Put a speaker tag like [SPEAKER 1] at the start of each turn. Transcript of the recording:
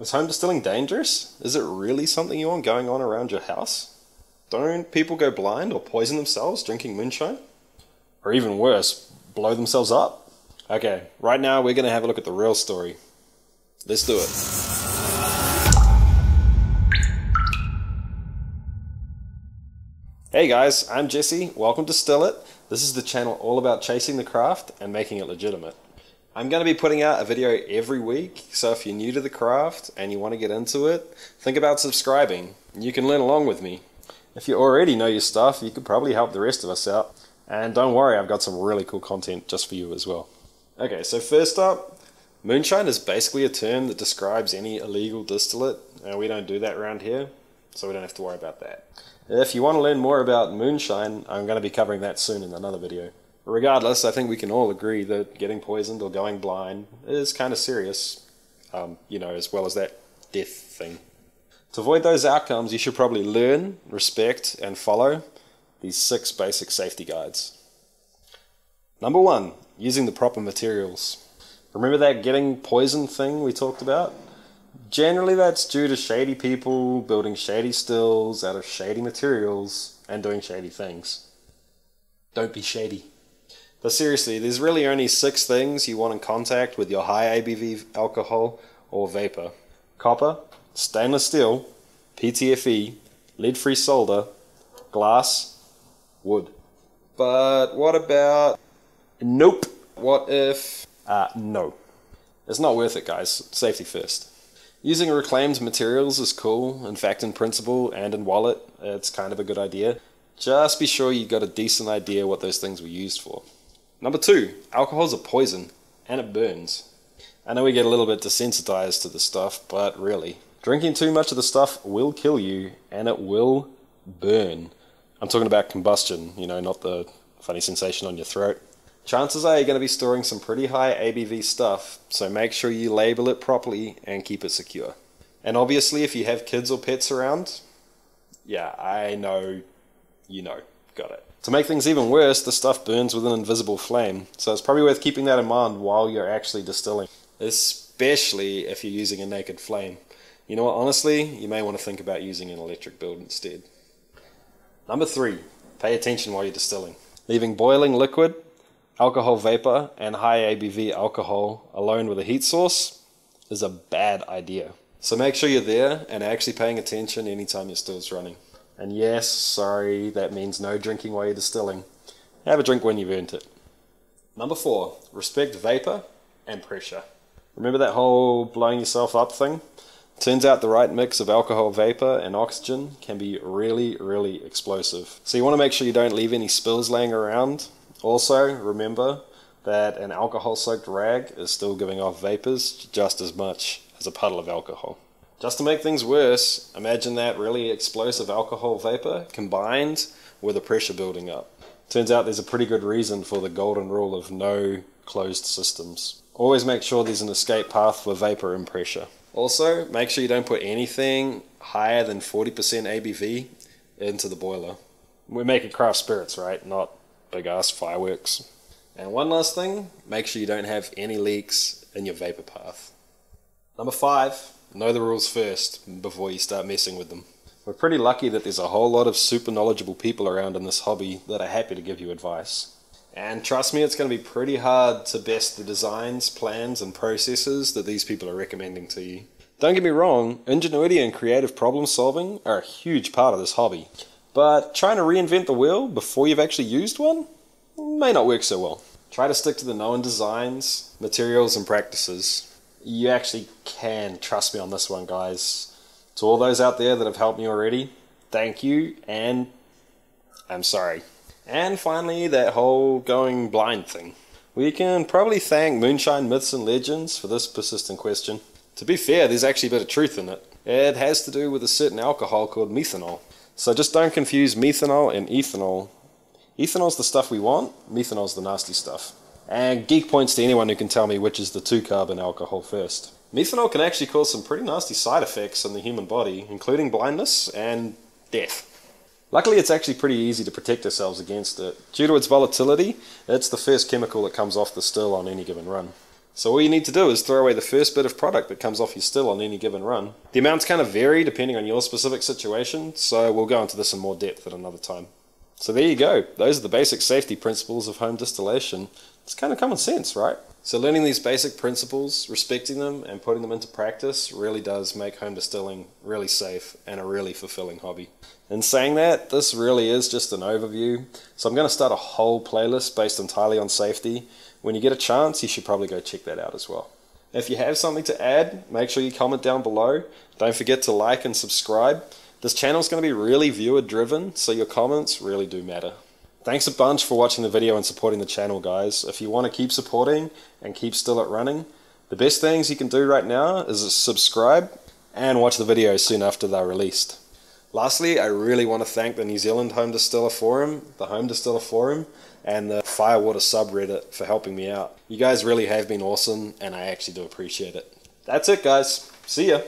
[SPEAKER 1] Is home distilling dangerous? Is it really something you want going on around your house? Don't people go blind or poison themselves drinking moonshine? Or even worse, blow themselves up? Okay, right now we're going to have a look at the real story. Let's do it. Hey guys, I'm Jesse. Welcome to Still It. This is the channel all about chasing the craft and making it legitimate. I'm going to be putting out a video every week, so if you're new to the craft and you want to get into it, think about subscribing. You can learn along with me. If you already know your stuff, you could probably help the rest of us out. And don't worry, I've got some really cool content just for you as well. Okay, so first up, moonshine is basically a term that describes any illegal distillate, we don't do that around here, so we don't have to worry about that. If you want to learn more about moonshine, I'm going to be covering that soon in another video. Regardless, I think we can all agree that getting poisoned or going blind is kind of serious, um, you know, as well as that death thing. To avoid those outcomes, you should probably learn, respect, and follow these six basic safety guides. Number one, using the proper materials. Remember that getting poisoned thing we talked about? Generally, that's due to shady people building shady stills out of shady materials and doing shady things. Don't be shady. But seriously, there's really only six things you want in contact with your high ABV alcohol or vapor copper, stainless steel, PTFE, lead free solder, glass, wood. But what about. Nope. What if. Uh, no. It's not worth it, guys. Safety first. Using reclaimed materials is cool. In fact, in principle and in wallet, it's kind of a good idea. Just be sure you got a decent idea what those things were used for. Number two, alcohol's a poison, and it burns. I know we get a little bit desensitized to the stuff, but really, drinking too much of the stuff will kill you, and it will burn. I'm talking about combustion, you know, not the funny sensation on your throat. Chances are you're going to be storing some pretty high ABV stuff, so make sure you label it properly and keep it secure. And obviously, if you have kids or pets around, yeah, I know you know. Got it. To make things even worse, the stuff burns with an invisible flame, so it's probably worth keeping that in mind while you're actually distilling, especially if you're using a naked flame. You know what, honestly, you may want to think about using an electric build instead. Number three, pay attention while you're distilling. Leaving boiling liquid, alcohol vapor, and high ABV alcohol alone with a heat source is a bad idea. So make sure you're there and actually paying attention anytime your still's running. And yes, sorry, that means no drinking while you're distilling. Have a drink when you've earned it. Number four, respect vapor and pressure. Remember that whole blowing yourself up thing? Turns out the right mix of alcohol vapor and oxygen can be really, really explosive. So you want to make sure you don't leave any spills laying around. Also, remember that an alcohol soaked rag is still giving off vapors just as much as a puddle of alcohol. Just to make things worse, imagine that really explosive alcohol vapor combined with a pressure building up. Turns out there's a pretty good reason for the golden rule of no closed systems. Always make sure there's an escape path for vapor and pressure. Also, make sure you don't put anything higher than 40% ABV into the boiler. We're making craft spirits, right? Not big ass fireworks. And one last thing, make sure you don't have any leaks in your vapor path. Number five, Know the rules first before you start messing with them. We're pretty lucky that there's a whole lot of super knowledgeable people around in this hobby that are happy to give you advice. And trust me, it's going to be pretty hard to best the designs, plans, and processes that these people are recommending to you. Don't get me wrong, ingenuity and creative problem solving are a huge part of this hobby. But trying to reinvent the wheel before you've actually used one may not work so well. Try to stick to the known designs, materials, and practices you actually can trust me on this one, guys. To all those out there that have helped me already, thank you, and I'm sorry. And finally, that whole going blind thing. We can probably thank Moonshine Myths and Legends for this persistent question. To be fair, there's actually a bit of truth in it. It has to do with a certain alcohol called methanol. So just don't confuse methanol and ethanol. Ethanol's the stuff we want, methanol's the nasty stuff. And geek points to anyone who can tell me which is the 2 carbon alcohol first. Methanol can actually cause some pretty nasty side effects in the human body, including blindness and death. Luckily, it's actually pretty easy to protect ourselves against it. Due to its volatility, it's the first chemical that comes off the still on any given run. So all you need to do is throw away the first bit of product that comes off your still on any given run. The amounts kind of vary depending on your specific situation, so we'll go into this in more depth at another time. So there you go. Those are the basic safety principles of home distillation. It's kind of common sense, right? So learning these basic principles, respecting them, and putting them into practice really does make home distilling really safe and a really fulfilling hobby. In saying that, this really is just an overview. So I'm going to start a whole playlist based entirely on safety. When you get a chance, you should probably go check that out as well. If you have something to add, make sure you comment down below. Don't forget to like and subscribe. This channel is going to be really viewer driven, so your comments really do matter. Thanks a bunch for watching the video and supporting the channel, guys. If you want to keep supporting and keep still it running, the best things you can do right now is subscribe and watch the videos soon after they're released. Lastly, I really want to thank the New Zealand Home Distiller Forum, the Home Distiller Forum, and the Firewater subreddit for helping me out. You guys really have been awesome, and I actually do appreciate it. That's it, guys. See ya.